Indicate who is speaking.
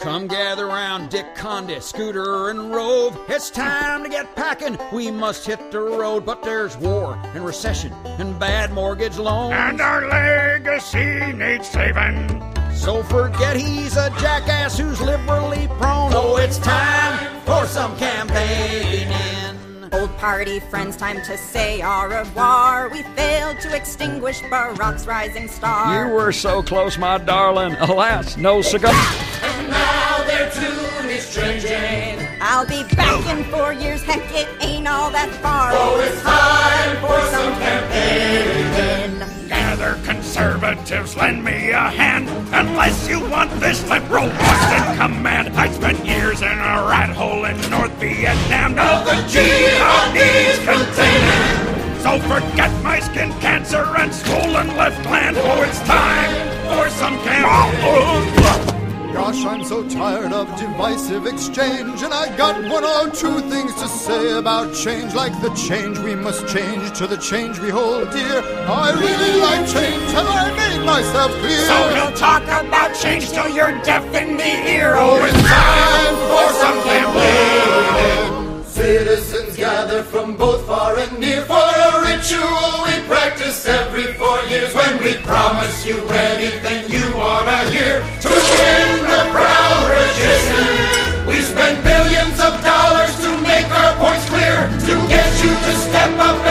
Speaker 1: Come gather round Dick Condi, Scooter, and Rove. It's time to get packing. We must hit the road. But there's war and recession and bad mortgage loans.
Speaker 2: And our legacy needs saving.
Speaker 1: So forget he's a jackass who's liberally prone. Oh, it's time for some campaigning.
Speaker 3: Old party friends, time to say au revoir. We failed to extinguish Barack's rising star.
Speaker 4: You were so close, my darling. Alas, no cigar.
Speaker 5: And their tune is changing.
Speaker 3: I'll be back in four years. Heck, it ain't all that far.
Speaker 5: Oh, it's time for some campaigning.
Speaker 2: Gather conservatives, lend me a hand. Unless you want this liberal Boston command. I spent years in a rat hole in North Vietnam. Now the jihad needs containing. So forget my skin cancer and swollen left gland. Oh, it's time for some campaign.
Speaker 6: Gosh, I'm so tired of divisive exchange, and I got one or two things to say about change, like the change we must change to the change we hold dear. I really like change, have I made myself clear?
Speaker 2: So we'll talk about change till you're deaf in the ear. Oh, it's time for some campaign.
Speaker 6: Citizens gather from both far and near for a ritual we practice every four years when we promise you anything you wanna hear to win step up